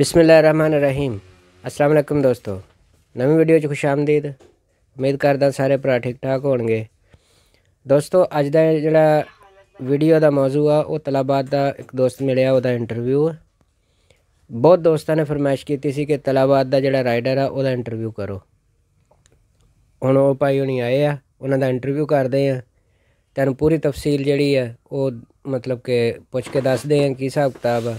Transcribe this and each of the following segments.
ਬਿਸਮਿਲ੍ਲਾਹਿਰਰਹਿਮਾਨਿਰਰਹੀਮ। ਅਸਲਾਮ ਅਲੈਕਮ ਦੋਸਤੋ। ਨਵੀਂ ਵੀਡੀਓ 'ਚ ਖੁਸ਼ ਆਮਦੀਦ। ਉਮੀਦ ਕਰਦਾ ਸਾਰੇ ਭਰਾ ਠੀਕ ਠਾਕ ਹੋਣਗੇ। ਦੋਸਤੋ, ਅੱਜ ਦਾ ਜਿਹੜਾ ਵੀਡੀਓ ਦਾ ਮੌਜੂ ਆ, ਉਹ ਤਲਾਬਾਤ ਦਾ ਇੱਕ ਦੋਸਤ ਮਿਲਿਆ, ਉਹਦਾ ਇੰਟਰਵਿਊ ਬਹੁਤ ਦੋਸਤਾਂ ਨੇ ਫਰਮਾਇਸ਼ ਕੀਤੀ ਸੀ ਕਿ ਤਲਾਬਾਤ ਦਾ ਜਿਹੜਾ ਰਾਈਡਰ ਆ, ਉਹਦਾ ਇੰਟਰਵਿਊ ਕਰੋ। ਹੁਣ ਉਹ ਭਾਈ ਹੁਣੀ ਆਏ ਆ, ਉਹਨਾਂ ਦਾ ਇੰਟਰਵਿਊ ਕਰਦੇ ਆ। ਤੁਹਾਨੂੰ ਪੂਰੀ ਤਫਸੀਲ ਜਿਹੜੀ ਆ, ਉਹ ਮਤਲਬ ਕਿ ਪੁੱਛ ਕੇ ਦੱਸਦੇ ਆ, ਕੀ ਹਿਸਾਬ ਕਿਤਾਬ ਆ।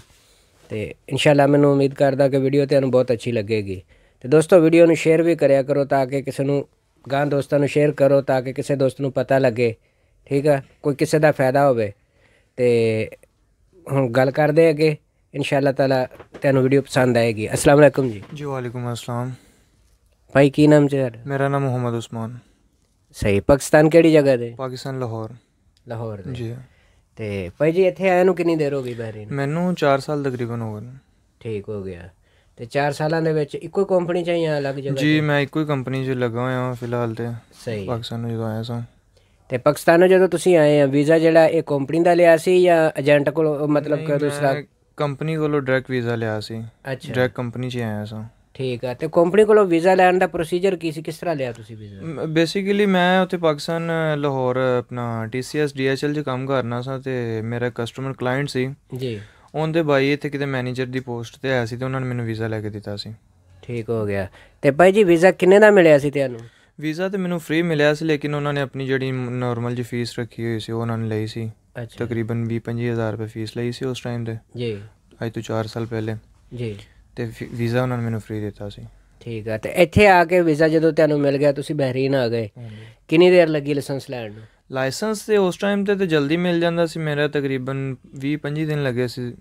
ਤੇ ਇਨਸ਼ਾਅੱਲਾ ਮੈਨੂੰ ਉਮੀਦ ਕਰਦਾ ਕਿ ਵੀਡੀਓ ਤੁਹਾਨੂੰ ਬਹੁਤ ਅੱਛੀ ਲੱਗੇਗੀ। ਤੇ ਦੋਸਤੋ ਵੀਡੀਓ ਨੂੰ ਸ਼ੇਅਰ ਵੀ ਕਰਿਆ ਕਰੋ ਤਾਂ ਕਿ ਕਿਸੇ ਨੂੰ ਗਾਂ ਦੋਸਤਾਂ ਨੂੰ ਸ਼ੇਅਰ ਕਰੋ ਤਾਂ ਕਿ ਕਿਸੇ ਦੋਸਤ ਨੂੰ ਪਤਾ ਲੱਗੇ। ਠੀਕ ਆ? ਕੋਈ ਕਿਸੇ ਦਾ ਫਾਇਦਾ ਹੋਵੇ। ਤੇ ਹੁਣ ਗੱਲ ਕਰਦੇ ਅੱਗੇ। ਇਨਸ਼ਾਅੱਲਾ ਤਾਲਾ ਤੁਹਾਨੂੰ ਵੀਡੀਓ ਪਸੰਦ ਆਏਗੀ। ਅਸਲਾਮ ਅਲੈਕੁਮ ਜੀ। ਜੀ ਵਾਲੇਕੁਮ ਅਸਲਾਮ। ਭਾਈ ਕੀ ਨਾਮ ਤੁਹਾਡਾ? ਮੇਰਾ ਨਾਮ ਮੁਹੰਮਦ ਉਸਮਾਨ। ਸਹੀ। ਪਾਕਿਸਤਾਨ ਕਿਹੜੀ ਜਗ੍ਹਾ ਤੇ ਪਾਕਿਸਤਾਨ ਲਾਹੌਰ। ਲਾਹੌਰ ਦੇ। ਜੀ। ਤੇ ਭਾਈ ਜੀ ਇੱਥੇ ਆਇਆ ਨੂੰ ਕਿੰਨੀ ਦੇਰ ਹੋ ਗਈ ਬਹਿਰੀਨ ਮੈਨੂੰ 4 ਸਾਲ ਤਕਰੀਬਨ ਹੋ ਗਏ। ਠੀਕ ਹੋ ਗਿਆ। ਤੇ 4 ਸਾਲਾਂ ਦੇ ਵਿੱਚ ਇੱਕੋ ਕੰਪਨੀ ਚ ਜਾਂ ਅਲੱਗ ਜਗ੍ਹਾ ਜੀ ਮੈਂ ਇੱਕੋ ਹੀ ਕੰਪਨੀ 'ਚ ਲੱਗਾ ਹੋਇਆ ਹਾਂ ਫਿਲਹਾਲ ਤੇ। ਸਹੀ। ਪਾਕਿਸਤਾਨ ਨੂੰ ਜਦੋਂ ਆਇਆ ਸਾਂ। ਤੇ ਪਾਕਿਸਤਾਨੋਂ ਜਦੋਂ ਤੁਸੀਂ ਆਏ ਆ ਵੀਜ਼ਾ ਜਿਹੜਾ ਇਹ ਕੰਪਨੀ ਦਾ ਲਿਆ ਸੀ ਜਾਂ ਏਜੰਟ ਕੋਲ ਮਤਲਬ ਕਿ ਦੂਸਰਾ? ਕੰਪਨੀ ਕੋਲੋਂ ਡਾਇਰੈਕਟ ਵੀਜ਼ਾ ਲਿਆ ਸੀ। ਅੱਛਾ। ਡਾਇਰੈਕਟ ਕੰਪਨੀ 'ਚ ਆਇਆ ਸਾਂ। ਠੀਕ ਆ। ਤੇ ਕੰਪਨੀ ਕੋਲੋਂ ਵੀਜ਼ਾ ਲੈਣ ਦਾ ਪ੍ਰੋਸੀਜਰ ਕੀ ਸੀ? ਕਿਸ ਤਰ੍ਹਾਂ ਲਿਆ ਤੁਸੀਂ ਵੀਜ਼ਾ ਬੇਸਿਕਲੀ ਮੈਂ ਉੱਥੇ ਪਾਕਿਸਤਾਨ ਲਾਹੌਰ ਆਪਣਾ TCS DHL 'ਚ ਕੰਮ ਕਰਨਾ ਸਾਂ ਤੇ ਮੇਰਾ ਕਸਟਮਰ ਕਲਾਇੰਟ ਸੀ। ਜੀ। ਉਹਦੇ ਬਾਈ ਇੱਥੇ ਕਿਤੇ ਮੈਨੇਜਰ ਦੀ ਪੋਸਟ ਤੇ ਆਇਆ ਸੀ ਤੇ ਉਹਨਾਂ ਨੇ ਮੈਨੂੰ ਵੀਜ਼ਾ ਲੈ ਕੇ ਦਿੱਤਾ ਸੀ। ਠੀਕ ਹੋ ਗਿਆ। ਤੇ ਭਾਈ ਜੀ ਵੀਜ਼ਾ ਕਿੰਨੇ ਦਾ ਮਿਲਿਆ ਸੀ ਤੁਹਾਨੂੰ? ਵੀਜ਼ਾ ਤੇ ਮੈਨੂੰ ਫ੍ਰੀ ਮਿਲਿਆ ਸੀ ਲੇਕਿਨ ਉਹਨਾਂ ਨੇ ਆਪਣੀ ਜਿਹੜੀ ਨਾਰਮਲ ਜੀ ਫੀਸ ਰੱਖੀ ਹੋਈ ਸੀ ਉਹ ਉਹਨਾਂ ਨੇ ਲਈ ਸੀ। ਅੱਛਾ। ਤਕਰੀਬਨ 20-25000 ਰੁਪਏ ਫੀਸ ਲਈ ਸੀ ਉਸ ਟਾਈਮ ਤੇ। ਜੀ। ਅੱਜ ਤੋਂ 4 ਸਾਲ ਪਹਿਲੇ। ਜੀ। ਤੇ ਵੀਜ਼ਾ ਉਹਨਾਂ ਨੇ ਮੈਨੂੰ ਫ੍ਰੀ ਦਿੱਤਾ ਸੀ। ਠੀਕ ਆ ਤੇ ਇੱਥੇ ਆ ਕੇ ਵੀਜ਼ਾ ਜਦੋਂ ਤੁਹਾਨੂੰ ਮਿਲ ਗਿਆ ਤੁਸੀਂ ਬਹਿਰੀਨ ਆ ਗਏ। ਕਿੰਨੀ ਦੇਰ ਲੱਗੀ ਲਾਇਸੈਂਸ ਲੈਣ ਨੂੰ? ਲਾਇਸੈਂਸ ਤੇ ਉਸ ਟਾਈਮ ਤੇ ਤੇ ਜਲਦੀ ਮਿਲ ਜਾਂਦਾ ਸੀ ਮੇਰਾ ਤਕਰੀਬਨ 20-25 ਦਿਨ ਲੱਗੇ ਸੀ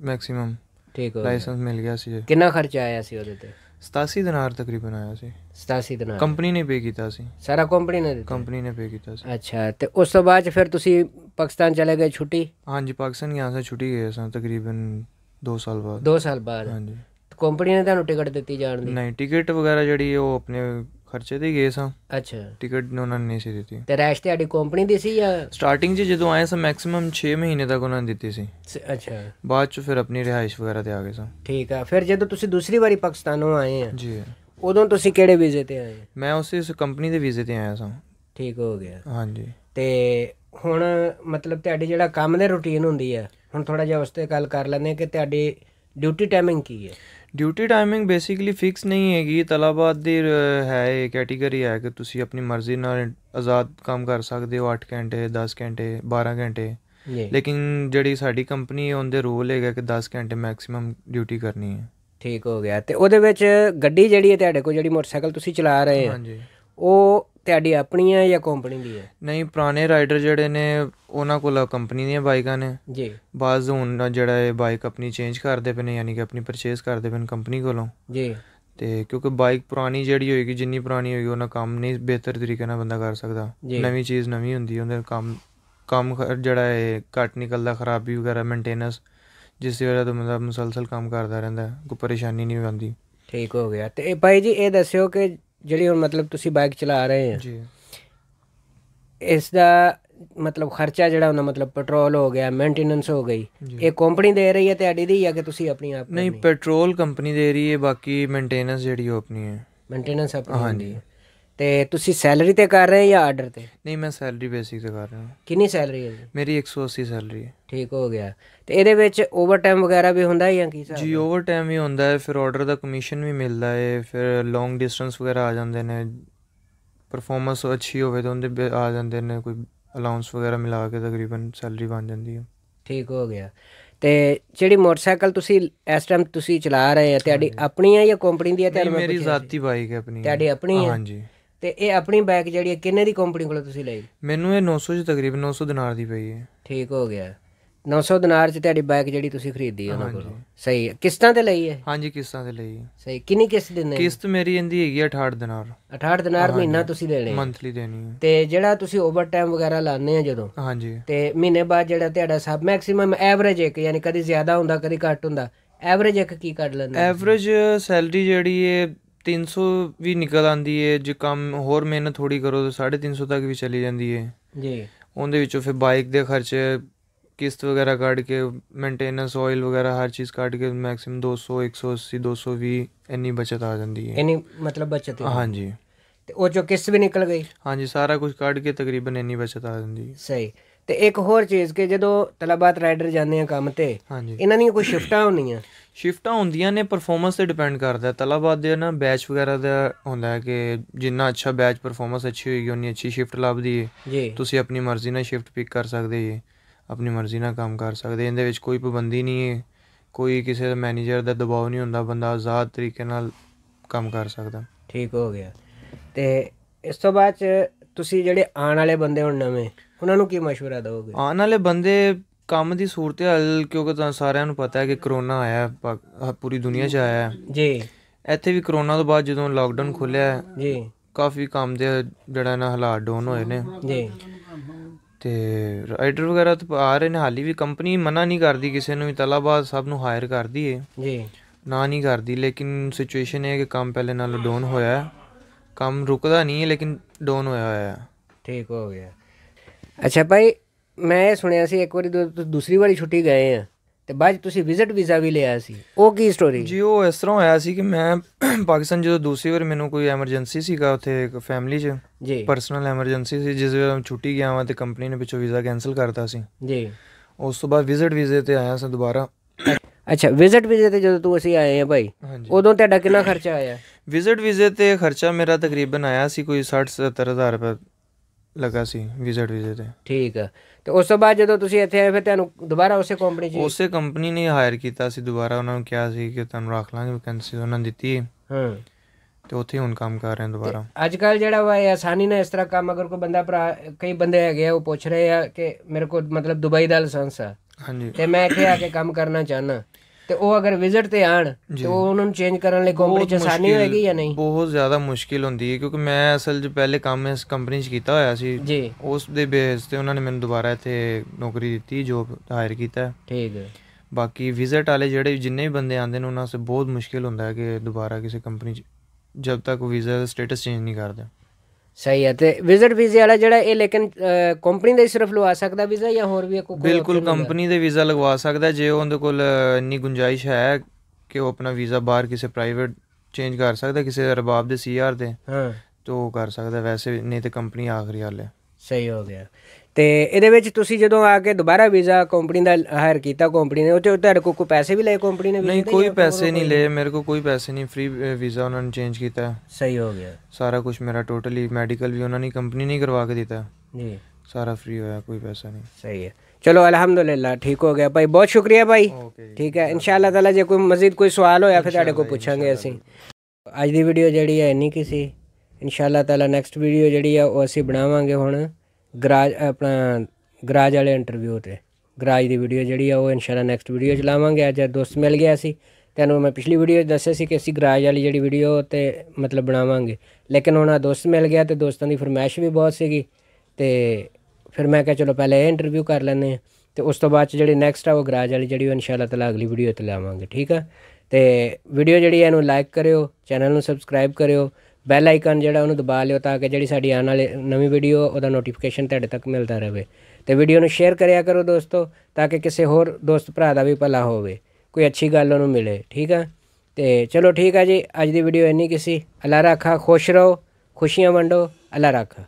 ਮੈਕਸਿਮਮ ਠੀਕ ਹੋ ਲਾਇਸੈਂਸ ਮਿਲ ਗਿਆ ਸੀ। ਕਿੰਨਾ ਖਰਚਾ ਆਇਆ ਸੀ ਉਹਦੇ ਤੇ? 87 ਦਿਨਾਰ ਤਕਰੀਬਨ ਆਇਆ ਸੀ। 87 ਦਿਨਾਂ ਕੰਪਨੀ ਨੇ ਪੇ ਕੀਤਾ ਸੀ। ਸਾਰਾ ਕੰਪਨੀ ਨੇ ਦਿੱਤਾ? ਕੰਪਨੀ ਨੇ ਪੇ ਕੀਤਾ ਸੀ। ਅੱਛਾ ਤੇ ਉਸ ਤੋਂ ਬਾਅਦ ਫਿਰ ਤੁਸੀਂ ਪਾਕਿਸਤਾਨ ਚਲੇ ਗਏ ਛੁੱਟੀ? ਹਾਂਜੀ ਪਾਕਿਸਤਾਨ ਗਿਆ ਸਾਂ ਛੁੱਟੀ ਗਏ ਸਾਂ ਤਕਰੀਬਨ 2 ਸਾਲ ਬਾਅਦ। 2 ਸਾਲ ਬਾਅਦ। ਹਾਂਜੀ। ਕੰਪਨੀ ਨੇ ਤੁਹਾਨੂੰ ਟਿਕਟ ਦਿੱਤੀ ਜਾਣ ਦੀ? ਨਹੀਂ ਟਿਕਟ ਵਗੈਰਾ ਜਿਹੜੀ ਉਹ ਆਪਣੇ ਖਰਚੇ ਤੇ ਗਏ ਸਾਂ। ਅੱਛਾ। ਟਿਕਟ ਉਹਨਾਂ ਨੇ ਨਹੀਂ ਸੀ ਦਿੱਤੀ। ਤੇ ਰੈਸ਼ ਤੁਹਾਡੀ ਕੰਪਨੀ ਦੀ ਸੀ ਜਾਂ? ਸਟਾਰਟਿੰਗ 'ਚ ਜਦੋਂ ਆਏ ਸਾਂ ਮੈਕਸਿਮਮ 6 ਮਹੀਨੇ ਤੱਕ ਉਹਨਾਂ ਨੇ ਦਿੱਤੀ ਸੀ। ਅੱਛਾ। ਬਾਅਦ 'ਚ ਫਿਰ ਆਪਣੀ ਰਿਹਾਇਸ਼ ਵਗੈਰਾ ਤੇ ਆ ਗਏ ਸਾਂ। ਠੀਕ ਆ। ਫਿਰ ਜਦੋਂ ਤੁਸੀਂ ਦੂਸਰੀ ਵਾਰੀ ਪਾਕਿਸਤਾਨੋਂ ਆਏ ਆ ਜੀ। ਉਦੋਂ ਤੁਸੀਂ ਕਿਹੜੇ ਵੀਜ਼ੇ ਤੇ ਆਏ? ਮੈਂ ਉਸੇ ਇਸ ਕੰਪਨੀ ਦੇ ਵੀਜ਼ੇ ਤੇ ਆਇਆ ਸਾਂ। ਠੀਕ ਹੋ ਗਿਆ। ਹਾਂਜੀ। ਤੇ ਹੁਣ ਮਤਲਬ ਤੁਹਾਡੀ ਜਿਹੜਾ ਕੰਮ ਦੀ ਰੁਟੀਨ ਹੁੰਦੀ ਹੈ ਹੁਣ ਥੋੜਾ ਜਿਹਾ ਉਸ ਤੇ ਗੱਲ ਕਰ ਲੈਂਦੇ ਹਾਂ ਕਿ ਤੁਹਾਡੀ ਡਿਊਟੀ ਟਾਈਮਿੰਗ ਕੀ ਹੈ। ਡਿਊਟੀ ਟਾਈਮਿੰਗ ਬੇਸਿਕਲੀ ਫਿਕਸ ਨਹੀਂ ਹੈਗੀ ਤਲਾਬਾਤ ਦੀ ਹੈ ਇਹ ਕੈਟਾਗਰੀ ਹੈ ਕਿ ਤੁਸੀਂ ਆਪਣੀ ਮਰਜ਼ੀ ਨਾਲ ਆਜ਼ਾਦ ਕੰਮ ਕਰ ਸਕਦੇ ਹੋ 8 ਘੰਟੇ 10 ਘੰਟੇ 12 ਘੰਟੇ। ਲੇਕਿਨ ਜਿਹੜੀ ਸਾਡੀ ਕੰਪਨੀ ਹੈ ਉਹਦੇ ਰੂਲ ਹੈਗਾ ਕਿ 10 ਘੰਟੇ ਮੈਕਸਿਮਮ ਡਿਊਟੀ ਕਰਨੀ ਹੈ। ਠੀਕ ਹੋ ਗਿਆ। ਤੇ ਉਹਦੇ ਵਿੱਚ ਗੱਡੀ ਜਿਹੜੀ ਹੈ ਤੁਹਾਡੇ ਕੋਲ ਜਿਹੜੀ ਮੋਟਰਸਾਈਕਲ ਤੁਸੀਂ ਚਲਾ ਰਹੇ ਆ ਹਾਂਜੀ। ਉਹ ਤੁਹਾਡੀ ਆਪਣੀ ਹੈ ਜਾਂ ਕੰਪਨੀ ਦੀ ਹੈ? ਨਹੀਂ ਪੁਰਾਣੇ ਰਾਈਡਰ ਜਿਹੜੇ ਨੇ ਉਹਨਾਂ ਕੋਲ ਕੰਪਨੀ ਦੀਆਂ ਬਾਈਕਾਂ ਨੇ। ਜੀ। ਬਾਜ਼ ਹੁਣ ਜਿਹੜਾ ਇਹ ਬਾਈਕ ਆਪਣੀ ਚੇਂਜ ਕਰਦੇ ਪਏ ਨੇ ਯਾਨੀ ਕਿ ਆਪਣੀ ਪਰਚੇਸ ਕਰਦੇ ਪਏ ਨੇ ਕੰਪਨੀ ਕੋਲੋਂ। ਜੀ। ਤੇ ਕਿਉਂਕਿ ਬਾਈਕ ਪੁਰਾਣੀ ਜਿਹੜੀ ਹੋਏਗੀ ਜਿੰਨੀ ਪੁਰਾਣੀ ਹੋਏਗੀ ਉਹਨਾਂ ਕੰਮ ਨਹੀਂ ਬਿਹਤਰ ਤਰੀਕੇ ਨਾਲ ਬੰਦਾ ਕਰ ਸਕਦਾ। ਨਵੀਂ ਚੀਜ਼ ਨਵੀਂ ਹੁੰਦੀ ਹੈ ਉਹਦੇ ਕੰਮ ਕੰਮ ਜਿਹੜਾ ਹੈ ਘੱਟ ਨਿਕਲਦਾ ਖਰਾਬੀ ਵਗੈਰਾ ਮੇਨਟੇਨੈਂਸ ਜਿਸ ਦੀ ਵਜ੍ਹਾ ਤੋਂ ਬੰਦਾ ਮੁਸਲਸਲ ਕੰਮ ਕਰਦਾ ਰਹਿੰਦਾ ਕੋਈ ਪਰੇਸ਼ਾਨੀ ਨਹੀਂ ਆਉਂਦੀ। ਠੀਕ ਹੋ ਗਿਆ। ਤੇ ਭਾਈ ਜੀ ਇਹ ਦੱਸਿਓ ਕਿ ਜਿਹੜੀ ਹੁਣ ਮਤਲਬ ਤੁਸੀਂ ਬਾਈਕ ਚਲਾ ਰਹੇ ਆ ਜੀ ਇਸ ਦਾ ਮਤਲਬ ਖਰਚਾ ਜਿਹੜਾ ਹੁੰਦਾ ਮਤਲਬ ਪੈਟਰੋਲ ਹੋ ਗਿਆ ਮੇਨਟੇਨੈਂਸ ਹੋ ਗਈ। ਇਹ ਕੰਪਨੀ ਦੇ ਰਹੀ ਹੈ ਤੁਹਾਡੀ ਦੀ ਜਾਂ ਕਿ ਤੁਸੀਂ ਆਪਣੀ ਆਪ ਨਹੀਂ ਪੈਟਰੋਲ ਕੰਪਨੀ ਦੇ ਰਹੀ ਹੈ ਬਾਕੀ ਮੇਨਟੇਨੈਂਸ ਜਿਹੜੀ ਉਹ ਆਪਣੀ ਹੈ ਮੇਨਟੇਨੈਂਸ ਆਪਣੀ ਹਾਂਜੀ। ਹੈ ਤੇ ਤੁਸੀਂ ਸੈਲਰੀ ਤੇ ਕਰ ਰਹੇ ਜਾਂ ਆਰਡਰ ਤੇ? ਨਹੀਂ ਮੈਂ ਸੈਲਰੀ ਬੇਸਿਕ ਤੇ ਕਰ ਰਿਹਾ ਹਾਂ। ਕਿੰਨੀ ਸੈਲਰੀ ਹੈ ਜੀ? ਮੇਰੀ 180 ਸੈਲਰੀ ਹੈ। ਠੀਕ ਹੋ ਗਿਆ। ਤੇ ਇਹਦੇ ਵਿੱਚ ਓਵਰ ਟਾਈਮ ਵਗੈਰਾ ਵੀ ਹੁੰਦਾ ਹੈ ਜਾਂ ਕੀ ਹਿਸਾਬ ਜੀ ਓਵਰ ਟਾਈਮ ਵੀ ਹੁੰਦਾ ਹੈ ਫਿਰ ਆਰਡਰ ਦਾ ਕਮਿਸ਼ਨ ਵੀ ਮਿਲਦਾ ਹੈ ਫਿਰ ਲੌਂਗ ਡਿਸਟੈਂਸ ਵਗੈਰਾ ਆ ਜਾਂਦੇ ਨੇ। ਪਰਫਾਰਮੈਂਸ ਅੱਛੀ ਹੋਵੇ ਤਾਂ ਉਹਦੇ ਆ ਜਾਂਦੇ ਨੇ ਕੋਈ ਅਲਾਉਂਸ ਵਗੈਰਾ ਮਿਲਾ ਕੇ ਤਕਰੀਬਨ ਸੈਲਰੀ ਬਣ ਜਾਂਦੀ ਹੈ। ਠੀਕ ਹੋ ਗਿਆ। ਤੇ ਜਿਹੜੀ ਮੋਟਰਸਾਈਕਲ ਤੁਸੀਂ ਇਸ ਟਾਈਮ ਤੁਸੀਂ ਚਲਾ ਰਹੇ ਆ ਤੁਹਾਡੀ ਆਪਣੀ ਹੈ ਜਾਂ ਕੰਪਨੀ ਦੀ ਹੈ ਮੈਂ ਮੇਰੀ। ਜ਼ਾਤੀ ਬਾਈਕ ਹੈ ਆਪਣੀ। ਤੁਹਾਡੀ ਆਪਣੀ ਹੈ? ਹਾਂਜੀ। ਤੇ ਇਹ ਆਪਣੀ ਬਾਈਕ ਜਿਹੜੀ ਹੈ ਕਿੰਨੇ ਦੀ ਕੰਪਨੀ ਕੋਲੋਂ ਤੁਸੀਂ ਲਈ? ਮੈਨੂੰ ਇਹ 900 ਚ ਤਕਰੀਬਨ 900 ਦਿਨਾਰ ਦੀ ਪਈ ਹੈ। ਠੀਕ ਹੋ ਗਿਆ। 900 ਦਿਨਾਰ ਚ ਤੁਹਾਡੀ ਬਾਈਕ ਜਿਹੜੀ ਤੁਸੀਂ ਖਰੀਦੀ ਹੈ ਉਹਨਾਂ ਕੋਲੋਂ। ਸਹੀ ਹੈ। ਕਿਸ਼ਤਾਂ ਤੇ ਲਈ ਹੈ? ਹਾਂਜੀ ਕਿਸ਼ਤਾਂ ਤੇ ਲਈ। ਸਹੀ। ਕਿੰਨੀ ਕਿਸ਼ਤ ਦਿੰਦੇ ਕਿਸ਼ਤ ਮੇਰੀ ਇਹਦੀ ਹੈਗੀ ਹੈ 68 ਦਿਨਾਰ। 68 ਦਿਨਾਰ ਮਹੀਨਾ ਤੁਸੀਂ ਦੇਣੇ ਆ। ਮੰਥਲੀ ਦੇਣੀ ਹੈ। ਤੇ ਜਿਹੜਾ ਤੁਸੀਂ ਓਵਰ ਟਾਈਮ ਵਗੈਰਾ ਲਾਉਂਦੇ ਆ ਜਦੋਂ? ਹਾਂਜੀ। ਤੇ ਮਹੀਨੇ ਬਾਅਦ ਜਿਹੜਾ ਤੁਹਾਡਾ ਸਬ ਮੈਕਸਿਮਮ ਐਵਰੇਜ ਇੱਕ ਯਾਨੀ ਕਦੀ ਜ਼ਿਆਦਾ ਹੁੰਦਾ ਕਦੀ ਘੱਟ ਹੁੰਦਾ ਐਵਰੇਜ ਇੱਕ ਕੀ ਕੱਢ ਲੈਂਦੇ ਐਵਰੇਜ ਸੈਲਰੀ ਜਿਹੜੀ ਹੈ 300 ਵੀ ਨਿਕਲ ਆਂਦੀ ਹੈ ਜੇ ਕੰਮ ਹੋਰ ਮਿਹਨਤ ਥੋੜੀ ਕਰੋ ਤਾਂ 350 ਤੱਕ ਵੀ ਚਲੀ ਜਾਂਦੀ ਹੈ ਜੀ। ਉਹਦੇ ਵਿੱਚੋਂ ਫਿਰ ਬਾਈਕ ਦੇ ਖਰਚੇ ਕਿਸ਼ਤ ਵਗੈਰਾ ਕੱਢ ਕੇ ਮੇਨਟੇਨੈਂਸ ਆਇਲ ਵਗੈਰਾ ਹਰ ਚੀਜ਼ ਕੱਢ ਕੇ ਮੈਕਸਿਮਮ 200 180 220 ਇੰਨੀ ਬਚਤ ਆ ਜਾਂਦੀ ਹੈ ਇੰਨੀ ਮਤਲਬ ਬਚਤ ਹੈ ਹਾਂਜੀ। ਤੇ ਉਹ ਚੋਂ ਕਿਸ ਵੀ ਨਿਕਲ ਗਈ? ਹਾਂਜੀ ਸਾਰਾ ਕੁਝ ਕੱਢ ਕੇ ਤਕਰੀਬਨ ਇੰਨੀ ਬਚਤ ਆ ਜਾਂਦੀ ਸਹੀ। ਤੇ ਇੱਕ ਹੋਰ ਚੀਜ਼ ਕਿ ਜਦੋਂ ਤਲਬਾਤ ਰਾਈਡਰ ਜਾਂਦੇ ਆ ਕੰਮ ਤੇ ਇਹਨਾਂ ਦੀਆਂ ਕੋਈ ਸ਼ਿਫਟਾਂ ਹੁੰਦੀਆਂ? ਸ਼ਿਫਟਾਂ ਹੁੰਦੀਆਂ ਨੇ ਪਰਫਾਰਮੈਂਸ ਤੇ ਡਿਪੈਂਡ ਕਰਦਾ ਹੈ ਤਲਾਬਾਦ ਦੇ ਨਾ ਬੈਚ ਵਗੈਰਾ ਦਾ ਹੁੰਦਾ ਹੈ ਕਿ ਜਿੰਨਾ ਅੱਛਾ ਬੈਚ ਪਰਫਾਰਮੈਂਸ ਅੱਛੀ ਹੋਏਗੀ ਉਨੀ ਅੱਛੀ ਸ਼ਿਫਟ ਲੱਭਦੀ ਹੈ ਜੀ ਤੁਸੀਂ ਆਪਣੀ ਮਰਜ਼ੀ ਨਾਲ ਸ਼ਿਫਟ ਪਿਕ ਕਰ ਸਕਦੇ ਜੀ ਆਪਣੀ ਮਰਜ਼ੀ ਨਾਲ ਕੰਮ ਕਰ ਸਕਦੇ ਇਹਦੇ ਵਿੱਚ ਕੋਈ ਪਾਬੰਦੀ ਨਹੀਂ ਹੈ ਕੋਈ ਕਿਸੇ ਦਾ ਮੈਨੇਜਰ ਦਾ ਦਬਾਅ ਨਹੀਂ ਹੁੰਦਾ ਬੰਦਾ ਆਜ਼ਾਦ ਤਰੀਕੇ ਨਾਲ ਕੰਮ ਕਰ ਸਕਦਾ ਠੀਕ ਹੋ ਗਿਆ ਤੇ ਇਸ ਤੋਂ ਬਾਅਦ ਚ ਤੁਸੀਂ ਜਿਹੜੇ ਆਉਣ ਵਾਲੇ ਬੰਦੇ ਹੁਣ ਨਵੇਂ ਉਹਨਾਂ ਨੂੰ ਕੀ مشورہ ਦਿਓਗੇ ਆਉਣ ਵਾਲੇ ਬੰਦੇ ਕੰਮ ਦੀ ਸੂਰਤ ਹਾਲ ਕਿਉਂਕਿ ਤੁਹਾਨੂੰ ਸਾਰਿਆਂ ਨੂੰ ਪਤਾ ਹੈ ਕਿ ਕਰੋਨਾ ਆਇਆ ਪੂਰੀ ਦੁਨੀਆ 'ਚ ਆਇਆ ਜੀ। ਇੱਥੇ ਵੀ ਕਰੋਨਾ ਤੋਂ ਬਾਅਦ ਜਦੋਂ ਲਾਕਡਾਊਨ ਖੁੱਲਿਆ ਜੀ। ਕਾਫੀ ਕੰਮ ਦੇ ਜਿਹੜਾ ਨਾ ਹਾਲਾਤ ਡਾਊਨ ਹੋਏ ਨੇ। ਜੀ। ਤੇ ਰਾਈਡਰ ਵਗੈਰਾ ਤਾਂ ਆ ਰਹੇ ਨੇ ਹਾਲੀ ਵੀ ਕੰਪਨੀ ਮਨਾ ਨਹੀਂ ਕਰਦੀ ਕਿਸੇ ਨੂੰ ਵੀ ਤਲਾਬਾਦ ਸਭ ਨੂੰ ਹਾਇਰ ਕਰਦੀ ਏ। ਜੀ। ਨਾ ਨਹੀਂ ਕਰਦੀ ਲੇਕਿਨ ਸਿਚੁਏਸ਼ਨ ਇਹ ਹੈ ਕਿ ਕੰਮ ਪਹਿਲੇ ਨਾਲੋਂ ਡਾਊਨ ਹੋਇਆ ਹੈ। ਕੰਮ ਰੁਕਦਾ ਨਹੀਂ ਹੈ ਲੇਕਿਨ ਡਾਊਨ ਹੋਇਆ ਹੋਇਆ ਠੀਕ ਹੋ ਗਿਆ। ਅੱਛਾ ਭਾਈ ਮੈਂ ਸੁਣਿਆ ਸੀ ਇੱਕ ਵਾਰੀ ਤੁਸੀਂ ਦੂਸਰੀ ਵਾਰੀ ਛੁੱਟੀ ਗਏ ਆ ਤੇ ਬਾਅਦ ਤੁਸੀਂ ਵਿਜ਼ਿਟ ਵੀਜ਼ਾ ਵੀ ਲਿਆ ਸੀ। ਉਹ ਕੀ ਸਟੋਰੀ ਜੀ ਉਹ ਇਸ ਤਰ੍ਹਾਂ ਹੋਇਆ ਸੀ ਕਿ ਮੈਂ ਪਾਕਿਸਤਾਨ ਜਦੋਂ ਦੂਸਰੀ ਵਾਰ ਮੈਨੂੰ ਕੋਈ ਐਮਰਜੈਂਸੀ ਸੀਗਾ ਉੱਥੇ ਇੱਕ ਫੈਮਿਲੀ 'ਚ ਜੀ। ਪਰਸਨਲ ਐਮਰਜੈਂਸੀ ਸੀ ਜਿਸ ਵੇਲੇ ਮੈਂ ਛੁੱਟੀ ਗਿਆ ਵਾਂ ਤੇ ਕੰਪਨੀ ਨੇ ਪਿੱਛੋਂ ਵੀਜ਼ਾ ਕੈਨਸਲ ਕਰਤਾ ਸੀ। ਜੀ। ਉਸ ਤੋਂ ਬਾਅਦ ਵਿਜ਼ਿਟ ਵੀਜ਼ੇ ਤੇ ਆਇਆ ਸੀ ਦੁਬਾਰਾ। ਅੱਛਾ ਵਿਜ਼ਿਟ ਵੀਜ਼ੇ ਤੇ ਜਦੋਂ ਤੂੰ ਅਸੀਂ ਆਏ ਆ ਭਾਈ ਉਦੋਂ ਤੁਹਾਡਾ ਕਿੰਨਾ ਖਰਚਾ ਆਇਆ? ਵਿਜ਼ਿਟ ਵੀਜ਼ੇ ਤੇ ਖਰਚਾ ਮੇਰਾ ਤਕਰੀਬਨ ਆਇਆ ਸੀ ਕੋਈ 60 70000 ਰੁਪਏ। ਲੱਗਾ ਸੀ ਵਿਜ਼ਿਟ ਵੀਜ਼ੇ ਤੇ। ਠੀਕ ਆ। ਤੇ ਉਸ ਤੋਂ ਬਾਅਦ ਜਦੋਂ ਤੁਸੀਂ ਇੱਥੇ ਆਏ ਫਿਰ ਤੁਹਾਨੂੰ ਦੁਬਾਰਾ ਉਸੇ ਕੰਪਨੀ 'ਚ ਹੀ- ਉਸੇ ਕੰਪਨੀ ਨੇ ਹਾਇਰ ਕੀਤਾ ਸੀ ਦੁਬਾਰਾ। ਉਹਨਾਂ ਨੂੰ ਕਿਹਾ ਸੀ ਕਿ ਤੁਹਾਨੂੰ ਰੱਖ ਲਾਂਗੇ ਵੈਕੈਂਸੀ ਉਹਨਾਂ ਨੇ ਦਿੱਤੀ। ਹੈ। ਹਾਂ ਤੇ ਉੱਥੇ ਹੀ ਹੁਣ ਕੰਮ ਕਰ ਰਹੇ ਹਾਂ ਦੁਬਾਰਾ। ਅੱਜ ਕੱਲ ਜਿਹੜਾ ਵਾ ਇਹ ਆਸਾਨੀ ਨਾਲ ਇਸ ਤਰ੍ਹਾਂ ਕੰਮ ਅਗਰ ਕੋਈ ਬੰਦਾ ਭਰਾ ਕਈ ਬੰਦੇ ਹੈਗੇ ਆ ਉਹ ਪੁੱਛ ਰਹੇ ਆ ਕਿ ਮੇਰੇ ਕੋਲ ਮਤਲਬ ਦੁਬਈ ਦਾ ਲਾਇਸੈਂਸ ਆ। ਹਾਂਜੀ। ਤੇ ਮੈਂ ਇੱਥੇ ਆ ਕੇ ਕੰਮ ਕਰਨਾ ਚਾਹਨਾ ਤੇ ਉਹ ਅਗਰ ਵਿਜ਼ਿਟ ਤੇ ਆਣ ਤੇ ਉਹ ਉਹਨਾਂ ਨੂੰ ਚੇਂਜ ਕਰਨ ਲਈ ਕੰਪਨੀ 'ਚ ਆਸਾਨੀ ਹੋਏਗੀ ਜਾਂ ਨਹੀਂ? ਬਹੁਤ ਜ਼ਿਆਦਾ ਮੁਸ਼ਕਿਲ ਹੁੰਦੀ ਹੈ ਕਿਉਂਕਿ ਮੈਂ ਅਸਲ 'ਚ ਪਹਿਲੇ ਕੰਮ ਇਸ ਕੰਪਨੀ 'ਚ ਕੀਤਾ ਹੋਇਆ ਸੀ। ਜੀ। ਉਸ ਦੇ ਬੇਸ ਤੇ ਉਹਨਾਂ ਨੇ ਮੈਨੂੰ ਦੁਬਾਰਾ ਇੱਥੇ ਨੌਕਰੀ ਦਿੱਤੀ ਜੋਬ ਹਾਇਰ ਕੀਤਾ। ਠੀਕ ਹੈ। ਬਾਕੀ ਵਿਜ਼ਿਟ ਵਾਲੇ ਜਿਹੜੇ ਜਿੰਨੇ ਵੀ ਬੰਦੇ ਆਉਂਦੇ ਨੇ ਉਹਨਾਂ ਸੇ ਬਹੁਤ ਮੁਸ਼ਕਿਲ ਹੁੰਦਾ ਹੈ ਕਿ ਦੁਬਾਰਾ ਕਿਸੇ ਕੰਪਨੀ 'ਚ ਜਦ ਤੱਕ ਵੀਜ਼ਾ ਦਾ ਸਟੇਟਸ ਚੇਂਜ ਨਹੀਂ ਕਰਦੇ। ਸਹੀ ਹੈ ਤੇ ਵਿਜ਼ਿਟ ਵੀਜ਼ੇ ਵਾਲਾ ਜਿਹੜਾ ਇਹ ਲੇਕਿਨ ਕੰਪਨੀ ਦਾ ਹੀ ਸਿਰਫ ਲਵਾ ਸਕਦਾ ਵੀਜ਼ਾ ਜਾਂ ਹੋਰ ਵੀ ਕੋਈ ਬਿਲਕੁਲ? ਕੰਪਨੀ ਦੇ ਵੀਜ਼ਾ ਲਗਵਾ ਸਕਦਾ ਜੇ ਉਹਦੇ ਕੋਲ ਇੰਨੀ ਗੁੰਜਾਇਸ਼ ਹੈ ਕਿ ਉਹ ਆਪਣਾ ਵੀਜ਼ਾ ਬਾਹਰ ਕਿਸੇ ਪ੍ਰਾਈਵੇਟ ਚੇਂਜ ਕਰ ਸਕਦਾ ਕਿਸੇ ਰਬਾਬ ਦੇ ਸੀਆਰ ਦੇ ਹਾਂ। ਤੇ ਕਰ ਸਕਦਾ ਵੈਸੇ ਨਹੀਂ ਤੇ ਕੰਪਨੀ ਆਖਰੀ ਹਾਲ ਹੈ। ਸਹੀ ਹੋ ਗਿਆ। ਤੇ ਇਹਦੇ ਵਿੱਚ ਤੁਸੀਂ ਜਦੋਂ ਆ ਕੇ ਦੁਬਾਰਾ ਵੀਜ਼ਾ ਕੰਪਨੀ ਦਾ ਹਾਇਰ ਕੀਤਾ ਕੰਪਨੀ ਨੇ ਉਹ ਤੁਹਾਡੇ ਕੋਲ ਕੋਈ ਪੈਸੇ ਵੀ ਲਏ ਕੰਪਨੀ ਨੇ ਨਹੀਂ ਕੋਈ ਪੈਸੇ ਨਹੀਂ ਲਏ ਮੇਰੇ ਕੋਲ ਕੋਈ ਪੈਸੇ ਨਹੀਂ ਫ੍ਰੀ ਵੀਜ਼ਾ ਉਹਨਾਂ ਨੇ ਚੇਂਜ ਕੀਤਾ। ਸਹੀ ਹੋ ਗਿਆ। ਸਾਰਾ ਕੁਝ ਮੇਰਾ ਟੋਟਲੀ ਮੈਡੀਕਲ ਵੀ ਉਹਨਾਂ ਨੇ ਕੰਪਨੀ ਨੇ ਕਰਵਾ ਕੇ ਦਿੱਤਾ। ਜੀ। ਸਾਰਾ ਫ੍ਰੀ ਹੋਇਆ ਕੋਈ ਪੈਸਾ ਨਹੀਂ। ਸਹੀ ਹੈ। ਚਲੋ ਅਲਹਮਦੁਲਿਲਾ ਠੀਕ ਹੋ ਗਿਆ ਭਾਈ। ਬਹੁਤ ਸ਼ੁਕਰੀਆ ਭਾਈ। ਓਕੇ ਠੀਕ ਹੈ। ਇਨਸ਼ਾਅੱਲਾ ਤਾਲਾ ਜੇ ਕੋਈ ਮਜ਼ੀਦ ਕੋਈ ਸਵਾਲ ਹੋਇਆ ਫਿਰ ਤੁਹਾਡੇ ਕੋਲ ਪੁੱਛਾਂਗੇ ਅਸੀਂ। ਅੱਜ ਦੀ ਵੀਡੀਓ ਜਿਹੜੀ ਹੈ ਇੰਨੀ ਕੀ ਸੀ। ਇਨਸ਼ਾਅੱਲਾ ਤਾਲਾ ਨੈਕਸਟ ਵੀਡੀਓ ਜਿਹੜੀ ਆ ਉਹ ਅਸੀਂ ਬਣਾਵਾਂਗੇ ਹੁਣ। ਗਰਾਜ, ਆਪਣਾ ਗਰਾਜ ਵਾਲੇ ਇੰਟਰਵਿਊ ਤੇ। ਗਰਾਜ ਦੀ ਵੀਡੀਓ ਜਿਹੜੀ ਆ, ਉਹ ਇਨਸ਼ਾਅੱਲਾ ਨੈਕਸਟ ਵੀਡੀਓ ਚ ਲਾਵਾਂਗੇ। ਅੱਜ ਦੋਸਤ ਮਿਲ ਗਿਆ ਸੀ ਤੁਹਾਨੂੰ ਮੈਂ ਪਿਛਲੀ ਵੀਡੀਓ 'ਚ ਦੱਸਿਆ ਸੀ ਕਿ ਅਸੀਂ ਗਰਾਜ ਵਾਲੀ ਜਿਹੜੀ ਵੀਡੀਓ ਤੇ ਮਤਲਬ ਬਣਾਵਾਂਗੇ। ਲੇਕਿਨ ਹੁਣ ਆ ਦੋਸਤ ਮਿਲ ਗਿਆ ਤੇ ਦੋਸਤਾਂ ਦੀ ਫਰਮਾਇਸ਼ ਵੀ ਬਹੁਤ ਸੀਗੀ। ਤੇ ਫਿਰ ਮੈਂ ਕਿਹਾ, ਚਲੋ ਪਹਿਲੇ ਇਹ ਇੰਟਰਵਿਊ ਕਰ ਲੈਂਦੇ ਹਾਂ। ਤੇ ਉਸ ਤੋਂ ਬਾਅਦ 'ਚ ਜਿਹੜੀ ਨੈਕਸਟ ਆ, ਉਹ ਗਰਾਜ ਵਾਲੀ ਜਿਹੜੀ, ਉਹ ਇਨਸ਼ਾਅੱਲਾ ਤਾਲਾ ਅਗਲੀ ਵੀਡੀਓ ਤੇ ਲਾਵਾਂਗੇ, ਠੀਕ ਆ? ਤੇ ਵੀਡੀਓ ਜਿਹੜੀ ਇਹਨੂੰ ਲਾਈਕ ਕਰਿਓ ਚੈਨਲ ਨੂੰ ਸਬਸਕ੍ਰਾਈਬ ਕਰਿਓ। ਬੈਲ ਆਈਕਨ ਜਿਹੜਾ ਉਹਨੂੰ ਦਬਾ ਲਿਓ ਤਾਂ ਕਿ ਜਿਹੜੀ ਸਾਡੀ ਆਉਣ ਵਾਲੀ ਨਵੀਂ ਵੀਡੀਓ ਉਹਦਾ ਨੋਟੀਫਿਕੇਸ਼ਨ ਤੁਹਾਡੇ ਤੱਕ ਮਿਲਦਾ ਰਹੇ। ਤੇ ਵੀਡੀਓ ਨੂੰ ਸ਼ੇਅਰ ਕਰਿਆ ਕਰੋ ਦੋਸਤੋ, ਤਾਂ ਕਿ ਕਿਸੇ ਹੋਰ ਦੋਸਤ ਭਰਾ ਦਾ ਵੀ ਭਲਾ ਹੋਵੇ। ਕੋਈ ਅੱਛੀ ਗੱਲ ਉਹਨੂੰ ਮਿਲੇ, ਠੀਕ ਆ? ਤੇ ਚਲੋ ਠੀਕ ਆ ਜੀ, ਅੱਜ ਦੀ ਵੀਡੀਓ ਇੰਨੀ ਕਿਸੇ ਅੱਲਾ ਰੱਖਾ, ਖੁਸ਼ ਰਹੋ, ਖੁਸ਼ੀਆਂ ਵੰਡੋ, ਅੱਲਾ ਰੱਖਾ।